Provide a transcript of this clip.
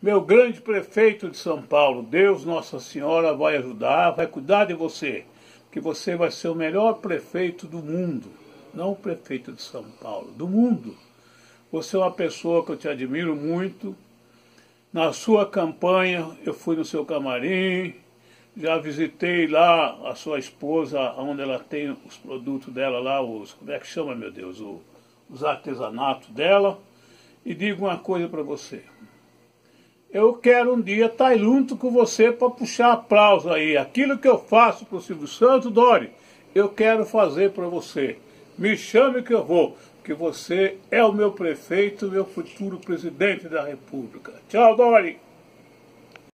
Meu grande prefeito de São Paulo, Deus Nossa Senhora vai ajudar, vai cuidar de você, que você vai ser o melhor prefeito do mundo, não o prefeito de São Paulo, do mundo. Você é uma pessoa que eu te admiro muito. Na sua campanha, eu fui no seu camarim, já visitei lá a sua esposa, onde ela tem os produtos dela lá, os, como é que chama, meu Deus, o, os artesanatos dela. E digo uma coisa para você. Eu quero um dia estar junto com você para puxar aplauso aí. Aquilo que eu faço para o Silvio Santos, Dori, eu quero fazer para você. Me chame que eu vou que você é o meu prefeito, meu futuro presidente da República. Tchau, Dori!